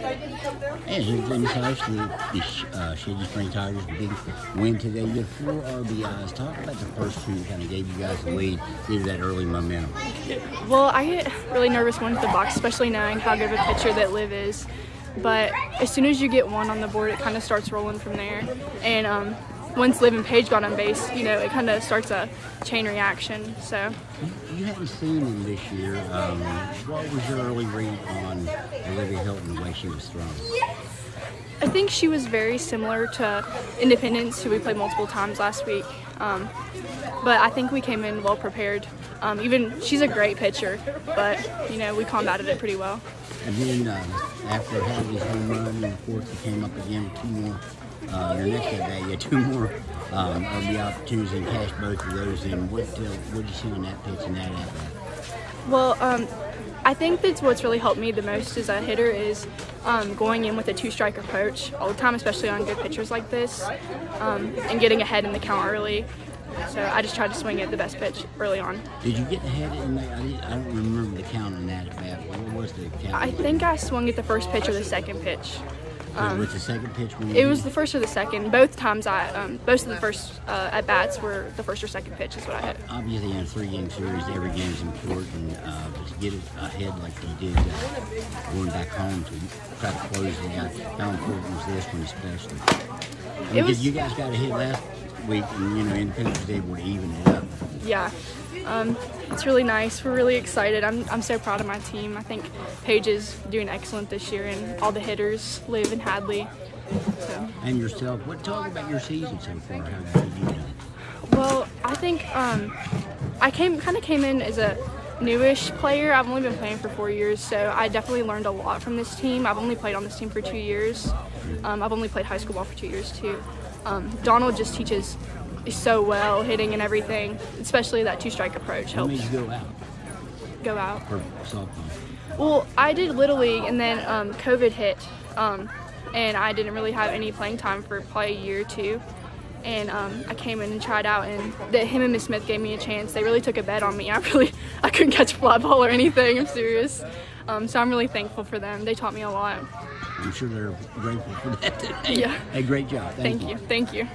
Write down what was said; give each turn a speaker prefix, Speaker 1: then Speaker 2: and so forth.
Speaker 1: And here's James House, the, the uh, Shady Spring Tigers, big win today. You had four RBIs. Talk about the first two that kind of gave you guys the lead, gave that early momentum.
Speaker 2: Well, I get really nervous going to the box, especially knowing how good of a pitcher that Liv is. But as soon as you get one on the board, it kind of starts rolling from there. And um, once Liv and Paige got on base, you know, it kind of starts a chain reaction. So
Speaker 1: You, you hadn't seen him this year. Um, what was your early read on Hilton, the way she was thrown?
Speaker 2: I think she was very similar to Independence, who we played multiple times last week. Um, but I think we came in well prepared. Um, even she's a great pitcher, but you know we combated it pretty well.
Speaker 1: And then um, after Hadley's home run, and the fourth, you came up again with two more. Uh, your next bat, you had two more um, RB opportunities and cashed both of those in. What uh, what did you see on that pitch and that at bat?
Speaker 2: Well, um, I think that's what's really helped me the most as a hitter is um, going in with a two-strike approach all the time, especially on good pitchers like this, um, and getting ahead in the count early. So I just tried to swing at the best pitch early on.
Speaker 1: Did you get ahead in that? I, I don't remember the count on that at bat. What was the count?
Speaker 2: I think I swung at the first pitch or the second pitch.
Speaker 1: Was the second pitch
Speaker 2: It was the first or the second. Both times I, um, both of the first uh, at bats were the first or second pitch is what I hit.
Speaker 1: Obviously, in a three-game series, every game is important. Uh, but to get it ahead like you did, uh, going back home to try to close it out, how important was this one especially? I mean,
Speaker 2: It
Speaker 1: 'cause
Speaker 2: was-
Speaker 1: you guys got a hit last week, and you know, Independence able to even it up.
Speaker 2: Yeah, um, it's really nice. We're really excited. I'm, I'm so proud of my team. I think Paige is doing excellent this year, and all the hitters, Liv and Hadley. So.
Speaker 1: And yourself, what talk about your season so far? How good you done?
Speaker 2: Well, I think um, I came kind of came in as a newish player. I've only been playing for four years, so I definitely learned a lot from this team. I've only played on this team for two years. Um, I've only played high school ball for two years too. Um, Donald just teaches so well hitting and everything, especially that two-strike approach
Speaker 1: How
Speaker 2: helps
Speaker 1: go out
Speaker 2: go out.
Speaker 1: softball?
Speaker 2: Well, I did little league, and then um, COVID hit, um, and I didn't really have any playing time for probably a year or two. And um, I came in and tried out, and the, him and Miss Smith gave me a chance. They really took a bet on me. I really, I couldn't catch a fly ball or anything. I'm serious. Um, so I'm really thankful for them. They taught me a lot.
Speaker 1: I'm sure they're grateful for that today.
Speaker 2: Yeah.
Speaker 1: Hey, great job.
Speaker 2: Thank you. Thank you.